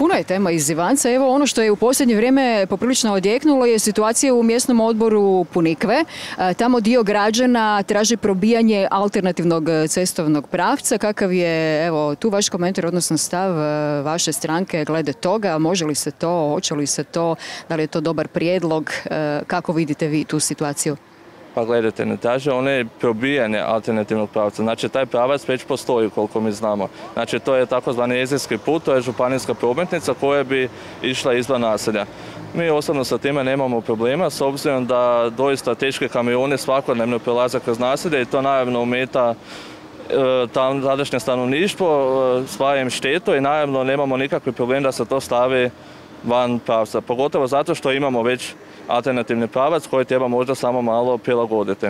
puno je tema iz Ivanca. Evo ono što je u posljednje vrijeme poprilično odjeknulo je situacija u mjesnom odboru Punikve. E, tamo dio građana traži probijanje alternativnog cestovnog pravca. Kakav je evo tu vaš komentar, odnosno stav e, vaše stranke glede toga? Može li se to, hoće li se to, da li je to dobar prijedlog? E, kako vidite vi tu situaciju? Pa gledajte, ne traže one probijanje alternativnog pravca. Znači, taj pravac već postoji koliko mi znamo. Znači, to je takozvani jezerski put, to je županijska prometnica koja bi išla izvan naselja. Mi osobno sa time nemamo problema, s obzirom da doista teške kamione svakodnevno prelaze kroz naselje i to naravno umeta e, tadašnje stanovništvo, e, stvara im štetu i naravno nemamo nikakvi problem da se to stavi van pravca. Pogotovo zato što imamo već alternativni pravac koji treba možda samo malo prilagoditi.